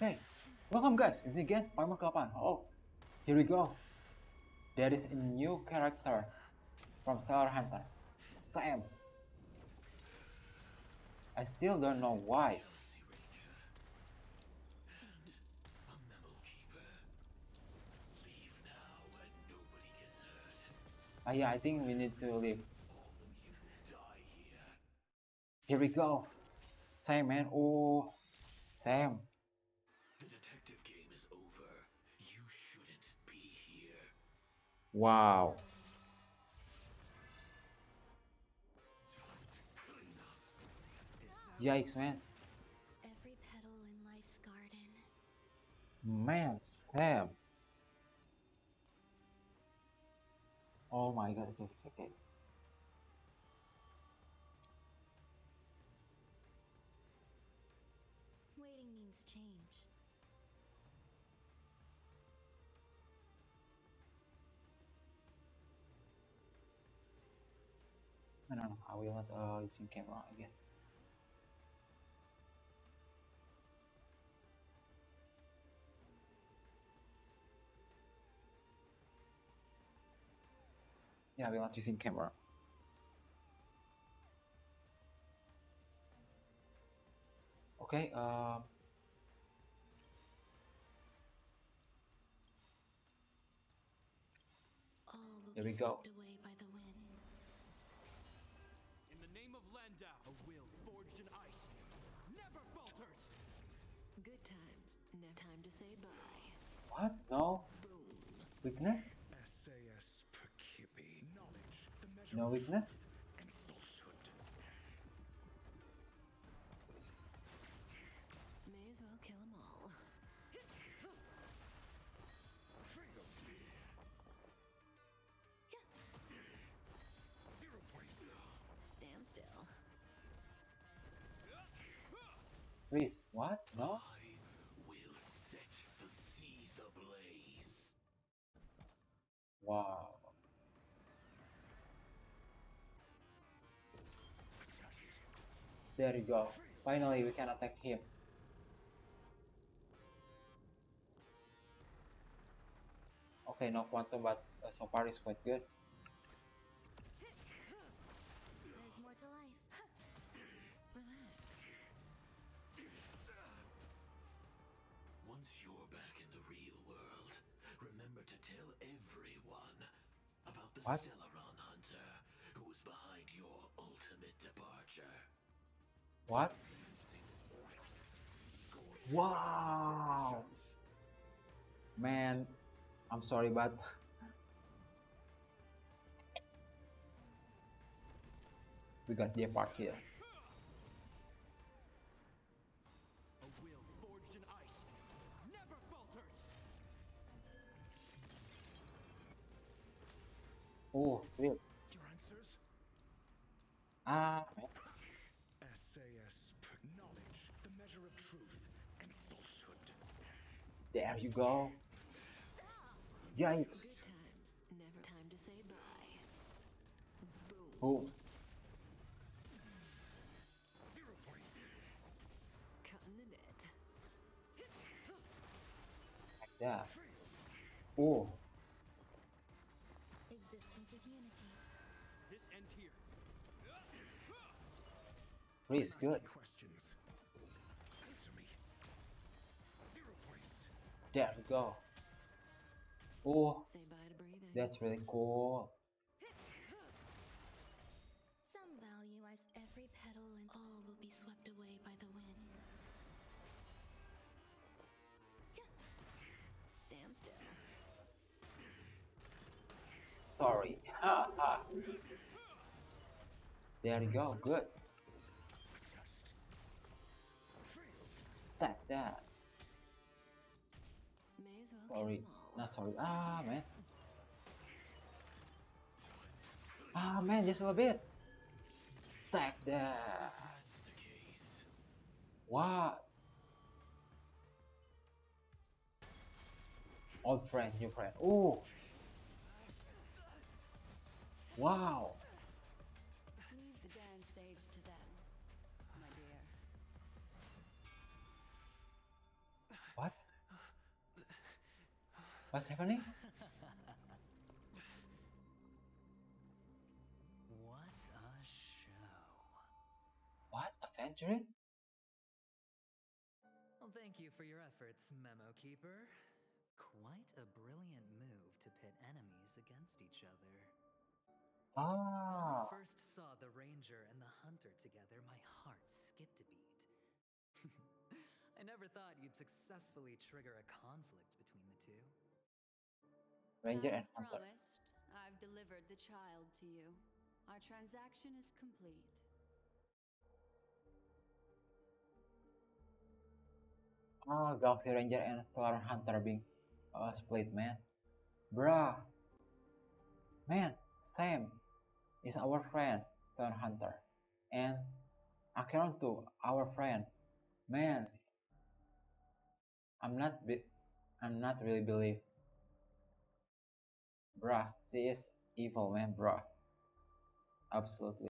Okay, welcome guys. Ini again Parma kapan? Oh, here we go. There is a new character from Star Hunter, Sam. I still don't know why. Ah yeah, I think we need to leave. Here we go. Sam man, oh, Sam. The detective game is over. You shouldn't be here. Wow. Yikes, man. Every petal in life's garden. Man, Sam. Oh my god, just okay. Waiting means change. I don't know how we want uh using camera again. Yeah, we want using camera. Okay, um All will Here we go. away by the time to say bye. what? No? Boom. Weakness? SAS Perkibi. Knowledge, the measure No of weakness? truth and falsehood. May as well kill 'em all. Zero points. Stand still. Please, what? No? I will set the seas ablaze. Wow. There you go. Finally, we can attack him. Okay, no quantum, but uh, so far it's quite good. The What? Stellaron Hunter who was behind your ultimate departure. What? Wow! Man, I'm sorry, but we got the part here. Ah, truth and falsehood. There you go. Yikes. Good times. Never time to say bye. Boom. Oh, Zero points. Cutting the net. like that. Oh, Existence is unity. This ends here. Chris, I'm good. Questions. Answer me. Zero points. There we go. Oh, Say bye to breathing. that's really cool. Some value as every petal and all will be swept away by the There you go. Good. That that. Sorry. Not sorry. Ah man. Ah man, just a little bit. Stack that. What? Old friend, new friend. Oh. Wow. Leave the dance stage to them, my dear. What's happening? What a show. What? Adventuring? Well, thank you for your efforts, Memo Keeper. Quite a brilliant move to pit enemies against each other. When Ah, I first saw the Ranger and the Hunter together, my heart skipped a beat. I never thought you'd successfully trigger a conflict between the two. Ranger and As Hunter. promised, I've delivered the child to you. Our transaction is complete. Ah, Galaxy Ranger and Stellar Hunter being uh, split, man. Bruh. Man, Sam is our friend, Stellar Hunter. And according to our friend. Man, I'm not I'm not really believe. Bruh, she is evil, man, bruh. Absolutely.